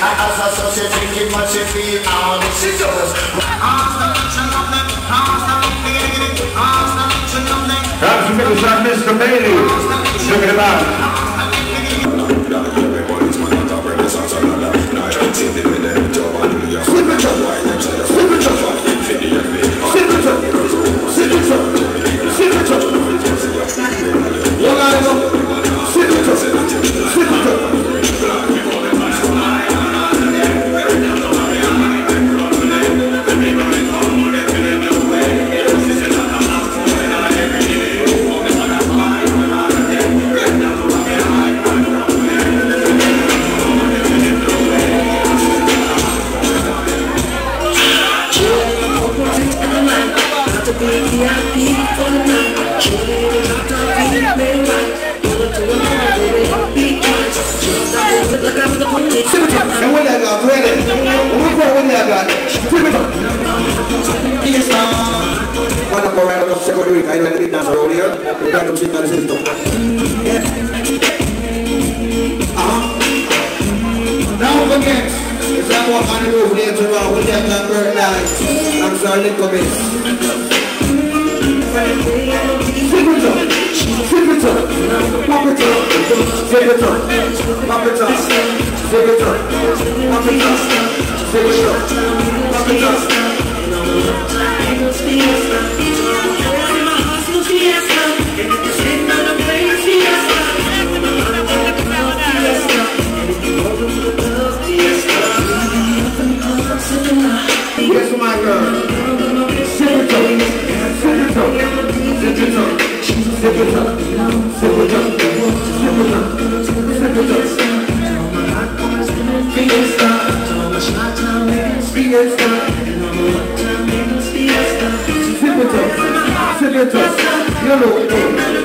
As I saw she drinking, but she feel all the she does. Perhaps you think that Mr. Bailey. At that. I'm sorry, little bit. Flip it up. Flip it up. Pop it up. It up. Flip it up. Flip it up. Flip it up. Fiesta. Fiesta. Flip it up. Flip it up. You know it. Flip it up. You see a skills. Flip it up. Flip it